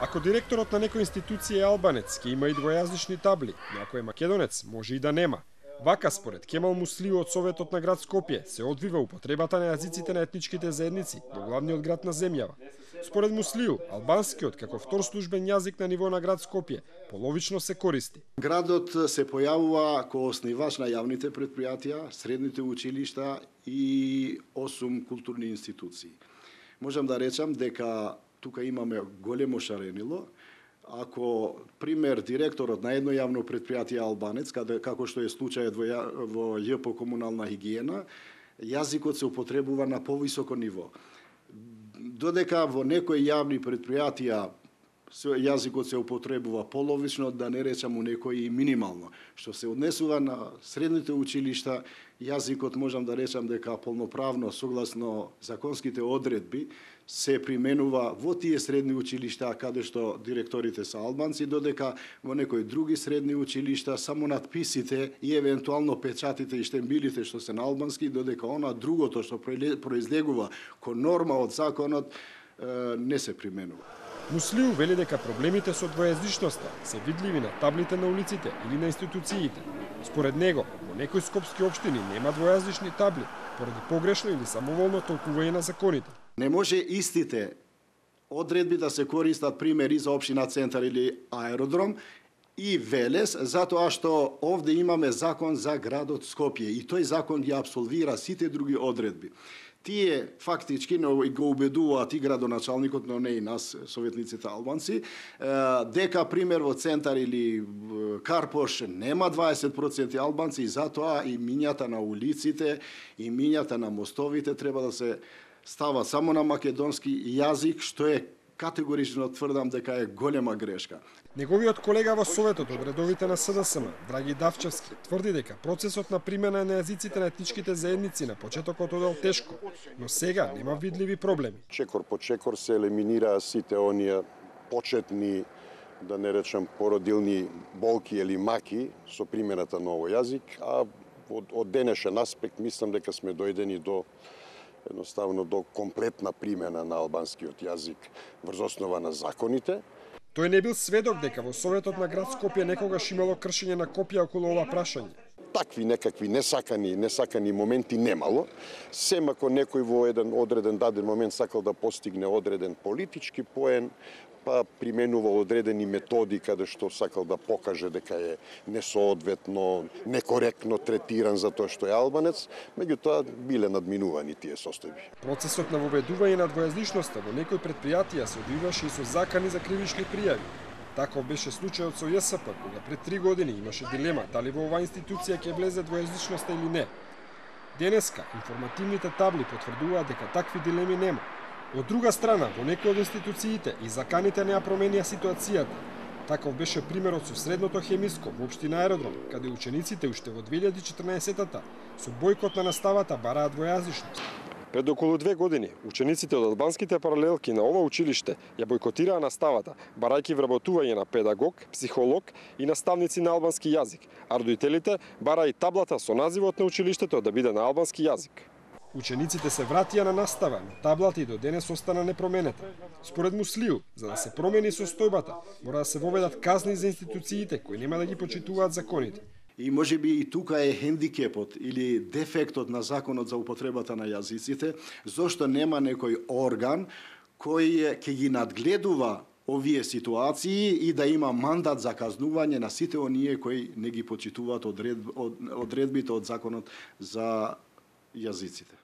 Ако директорот на некоја институција е албанец, ќе има и двојазични табли, но ако е македонец, може и да нема. Вака според Кемал Муслиу од Советот на град Скопје се одвива употребата на јазиците на етничките заедници во главниот град на земјава. Според Муслиу, албанскиот како втор службен јазик на ниво на град Скопје половично се користи. Градот се појавува како основач на јавните предпријатија, средните училишта и осум културни институции. Можам да речам дека тука имаме големо шаренило, ако пример директорот на едно јавно предпријатие албанец, каде како што е случајот во, во ЈП комунална хигиена, јазикот се употребува на повисоко ниво. Додека во некои јавни предпријатија јазикот се употребува половично, да не речам у некои и минимално. Што се однесува на средните училишта, јазикот можам да речам дека полноправно, согласно законските одредби, се применува во тие средни училишта каде што директорите се албанци, додека во некои други средни училишта само надписите и евентуално печатите и штембилите што се на албански, додека она другото што произлегува ко норма од законот не се применува. Муслиу вели дека проблемите со двојазичноста се видливи на таблите на улиците или на институциите. Според него, во некои скопски општини нема двојазични табли, поради погрешно или самоволно толкување на законите. Не може истите одредби да се користат примери за општина Центар или Аеродром и Велес, затоа што овде имаме закон за градот Скопје и тој закон ја абсолвира сите други одредби. Тие фактички но и го убедуваат и градоначалникот, но не и нас, советниците албанци, дека пример во центар или Карпош нема 20% албанци и затоа и мињата на улиците и мињата на мостовите треба да се става само на македонски јазик, што е категорично тврдам дека е голема грешка. Неговиот колега во Советот од редовите на СДСМ, Драги Давчевски, тврди дека процесот на примена на јазиците на етничките заедници на почетокот одел тешко, но сега нема видливи проблеми. Чекор по чекор се елиминираа сите оние почетни да не речам породилни болки или маки со примената на овој јазик, а од, од денешен аспект мислам дека сме дојдени до едноставно до комплетна примена на албанскиот јазик врз основа на законите. Тој не бил сведок дека во Советот на град Скопје некогаш имало кршење на копија околу ова прашање. Такви некакви несакани, несакани моменти немало. Сем ако некој во еден одреден даден момент сакал да постигне одреден политички поен, па применувал одредени методи каде што сакал да покаже дека е несоодветно, некоректно третиран за тоа што е албанец, меѓутоа биле надминувани тие состојби. Процесот на воведување на двојазличноста во некои предпријатија се одвиваше и со закани за кривични пријави. Таков беше случајот со ЈСП, кога пред три години имаше дилема дали во оваа институција ќе влезе двојазличноста или не. Денеска информативните табли потврдуваат дека такви дилеми нема, Од друга страна, во некои од институциите и заканите не ја променија ситуацијата. Таков беше примерот со средното хемиско во општина Аеродром, каде учениците уште во 2014-та со бойкот на наставата бараат двојазичност. Пред околу две години, учениците од албанските паралелки на ова училиште ја бојкотираа наставата, барајќи вработување на педагог, психолог и наставници на албански јазик, а родителите бараа и таблата со називот на училиштето да биде на албански јазик. Учениците се вратија на настава, но таблата и до денес остана непроменета. Според Муслиу, за да се промени состојбата, мора да се воведат казни за институциите кои нема да ги почитуваат законите. И може би и тука е хендикепот или дефектот на законот за употребата на јазиците, зошто нема некој орган кој ќе ги надгледува овие ситуации и да има мандат за казнување на сите оние кои не ги почитуваат одредбите од законот за јазиците.